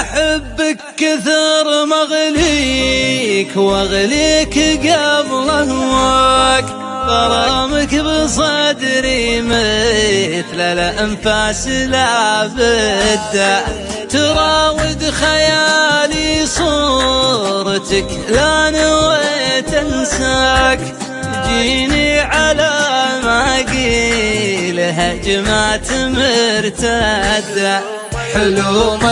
أحبك كثر ما أغليك وأغليك قبل أهواك غرامك بصدري مثل الأنفاس لا بد. تراود خيالي صورتك لا نويت أنساك. جيني على ما قيل هجمات مرتدة. حلوم